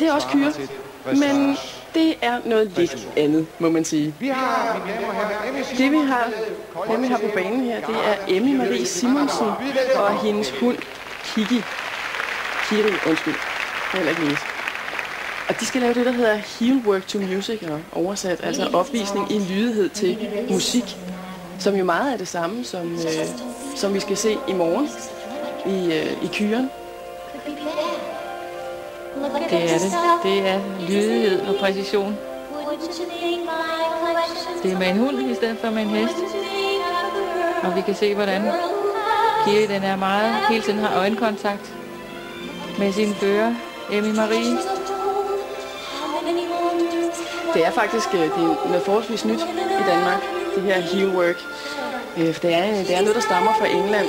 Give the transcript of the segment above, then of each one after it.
Det er også kyre, men det er noget lidt andet, må man sige. Vi har, Det vi har, dem vi har på banen her, det er Emmy Marie Simonsen og hendes hund Kiki. Kiri, undskyld. Er heller ikke ment. Og de skal lave det, der hedder Heel Work to Music, og oversat, altså opvisning i lydighed til musik, som jo meget er det samme, som, øh, som vi skal se i morgen i, øh, i Kyren. Det er det. Det er lydighed og præcision. Det er med en hund i stedet for med en hest. Og vi kan se, hvordan Kiri den er meget, hele tiden har øjenkontakt med sin fører, Emmy Marie. Det er faktisk øh, det er noget forholdsvis nyt i Danmark, det her heel work. Øh, det er, øh, det er noget, der stammer fra England,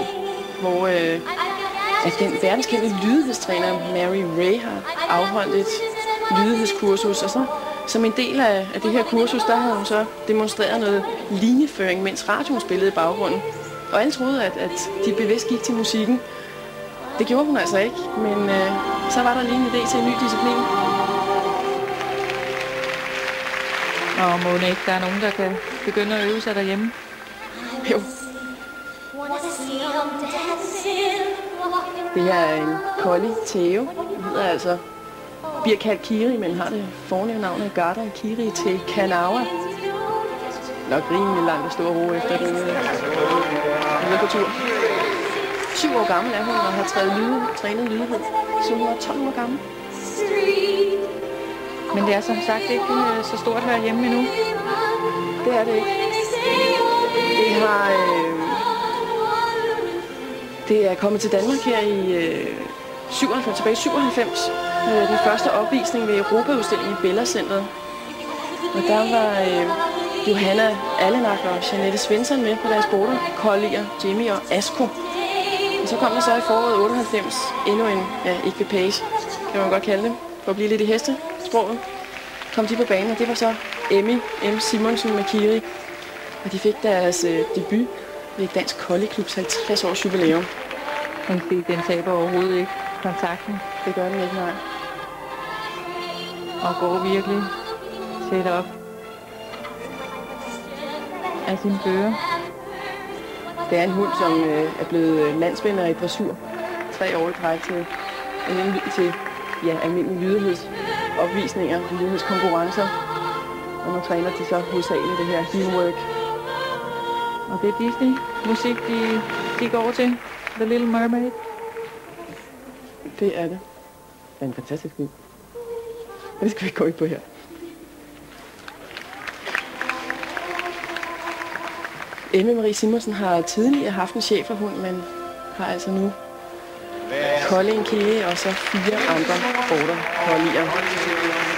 hvor øh, at den verdenskendte lydighedstræner Mary Ray har afholdt et lydighedskursus, og så som en del af, af det her kursus, der havde hun så demonstreret noget linjeføring, mens radioen spillede i baggrunden. Og alle troede, at, at de bevidst gik til musikken. Det gjorde hun altså ikke, men øh, så var der lige en idé til en ny disciplin. Og må ikke, der er nogen, der kan begynde at øve sig derhjemme. Jo, det her er en collie, Theo. Den hedder altså, bliver kaldt Kiri, men har det fornemme navn af Garda Kiri til Kanawa. Nok rimelig langt og stor ro efter den øh, på tur. Syv år gammel er hun og har trænet, lyde, trænet lydighed, så hun er 12 år gammel. Men det er som sagt ikke øh, så stort herhjemme endnu. Det er det ikke. Det har... Øh, det er kommet til Danmark her i øh, 97, tilbage i 97. Øh, den første opvisning ved Europaudstillingen i Bella Centeret. Og der var øh, Johanna Allenak og Janette Svensson med på deres border, kolleger Jimmy og Asko. Og så kom der så i foråret 98 endnu en ja, ekvipage, kan man godt kalde det, for at blive lidt i hestesproget. Kom de på banen, og det var så Emmy M. Simonsen med Kiri. Og de fik deres øh, debut ved Dansk Collie Klubs 50 års jubilæum. Men det, den taber overhovedet ikke kontakten Det gør den ikke, nej. og går virkelig tæt op af sin fører. Det er en hund, som øh, er blevet øh, landsvinder i dressur. Tre år i træk til, almindelig- til ja, almindelige lydighedsopvisninger, lydighedskonkurrencer. Og nu træner de så hovedsageligt det her heel work. Og det er Disney-musik, de, de går til. The Little Mermaid. Det er det. Det er en fantastisk hund. Det skal vi ikke gå ind på her. Emma Marie Simonsen har tidligere haft en cheferhund, men har altså nu Colin Kæge og så fire andre border collier,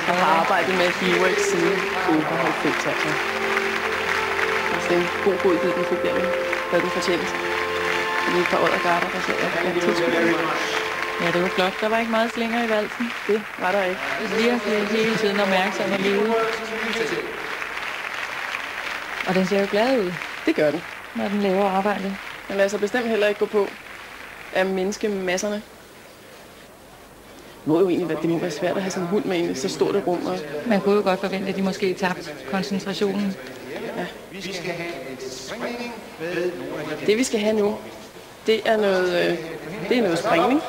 og har arbejdet med Hework siden 98 en god god bid, den vel? Hvad den fortjent. Lige et par oddergarter, der sidder og tilskuer. Ja, det var flot. Der var ikke meget slinger i valsen. Det var der ikke. Virkelig hele tiden opmærksom og leve. Og den ser jo glad ud, Det gør den. når den laver arbejdet. Man lader sig bestemt heller ikke gå på af menneskemasserne. Det må jo egentlig være, det må være svært at have sådan en hund med i så stort et rum. Og, Man kunne jo godt forvente, at de måske tabte koncentrationen. Ja. Vi skal have en springning med nogle af de det vi skal have nu, det er noget, øh, det er noget springning.